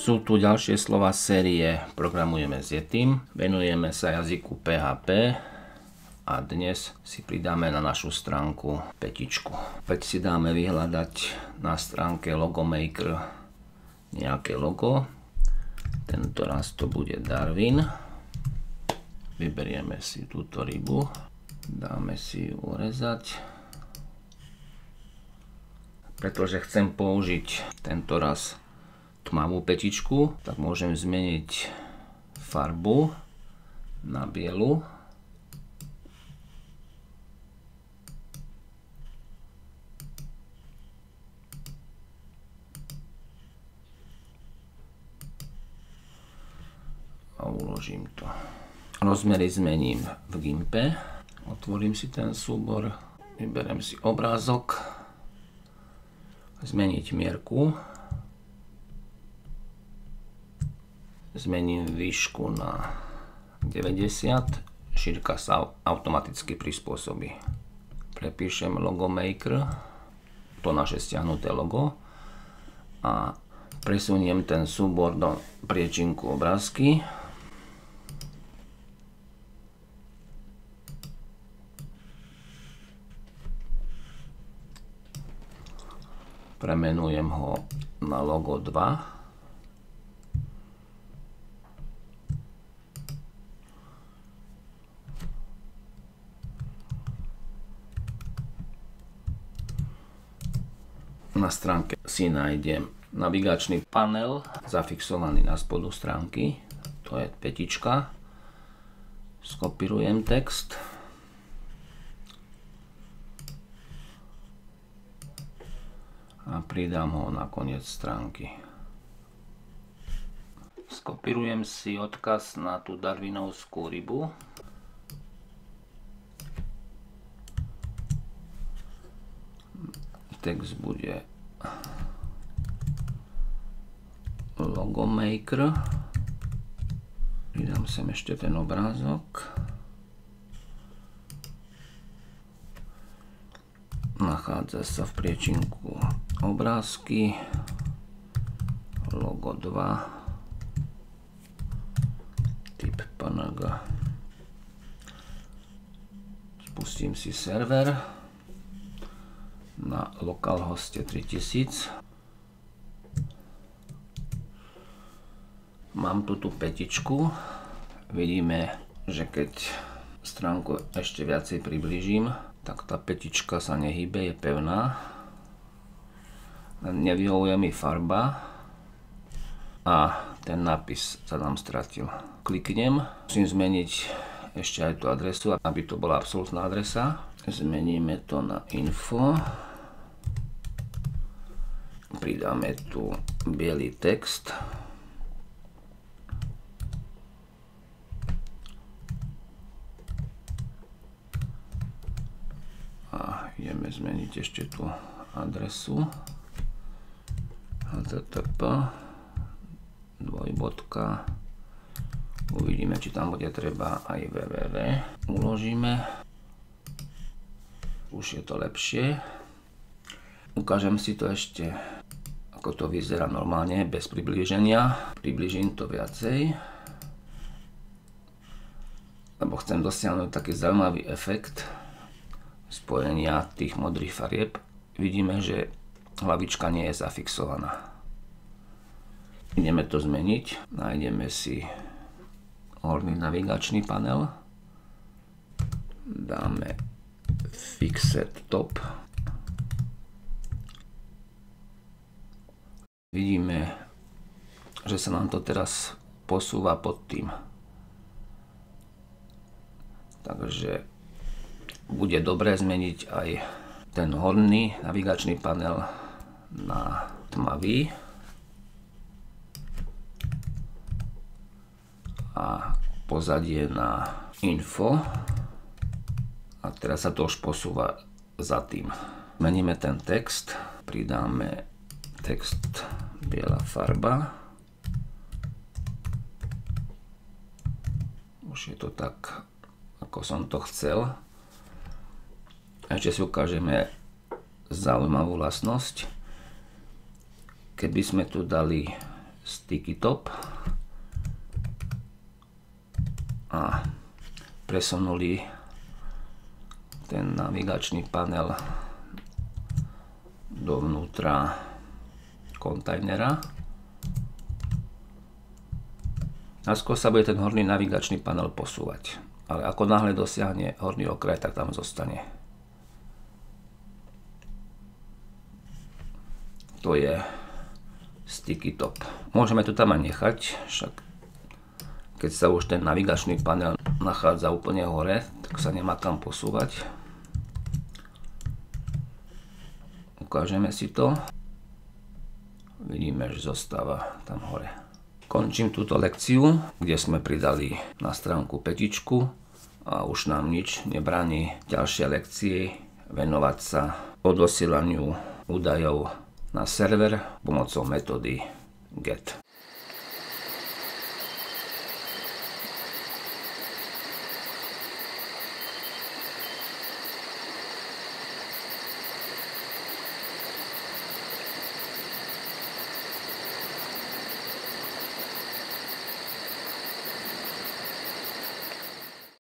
Sú tu ďalšie slova série Programujeme s Yetim. Venujeme sa jazyku PHP a dnes si pridáme na našu stránku petičku. Veď si dáme vyhľadať na stránke Logomaker nejaké logo. Tento raz to bude Darwin. Vyberieme si túto rybu. Dáme si ju urezať. Pretože chcem použiť tento raz tmavú petičku, tak môžem zmeniť farbu na bielu a uložím to. Rozmery zmením v Gimpe. Otvorím si ten súbor, vyberiem si obrázok, zmeniť mierku, zmením výšku na 90, šírka sa automaticky prispôsobí. Prepíšem logo Maker, to naše stiahnuté logo. A presuniem ten súbor do priečinku obrázky premenujem ho na logo 2 Na stránke si nájdem navigačný panel zafixovaný na spodu stránky. To je petička. Skopírujem text. A pridám ho na koniec stránky. Skopírujem si odkaz na tú darwinovskú rybu. Text bude logo maker. Pridám sem ešte ten obrázok. Nachádza sa v priečinku obrázky, logo 2, typ PNG. Spustím si server na localhoste 3000. Mám tu tú petičku. Vidíme, že keď stránku ešte viacej približím, tak tá petička sa nehybe, je pevná nevyhovuje mi farba a ten nápis sa nám stratil. Kliknem, musím zmeniť ešte aj tú adresu, aby to bola absolútna adresa. Zmeníme to na info. Pridáme tu biely text. A ideme zmeniť ešte tú adresu http dvojbodka. Uvidíme či tam bude treba aj www uložíme. Už je to lepšie. Ukážem si to ešte ako to vyzerá normálne bez priblíženia. Približím to viacej. Lebo chcem dosiahnuť taký zaujímavý efekt spojenia tých modrých farieb. Vidíme, že hlavička nie je zafixovaná. Ideme to zmeniť. Nájdeme si horný navigačný panel. Dáme Fixed Top. Vidíme, že sa nám to teraz posúva pod tým. Takže bude dobré zmeniť aj ten horný navigačný panel na tmavý a pozadie na info a teraz sa to už posúva za tým. Meníme ten text, pridáme text biela farba. Už je to tak, ako som to chcel. Ešte si ukážeme zaujímavú vlastnosť Keby sme tu dali sticky top a presunuli ten navigačný panel dovnútra kontajnera. A skôr sa bude ten horný navigačný panel posúvať. Ale ako náhle dosiahne horný okraj, tak tam zostane. To je sticky top. Môžeme to tam aj nechať, však keď sa už ten navigačný panel nachádza úplne hore, tak sa nemá kam posúvať. Ukážeme si to. Vidíme, že zostáva tam hore. Končím túto lekciu, kde sme pridali na stránku petičku a už nám nič nebráni ďalšie lekcie venovať sa odosielaniu údajov na server pomocou metódy GET.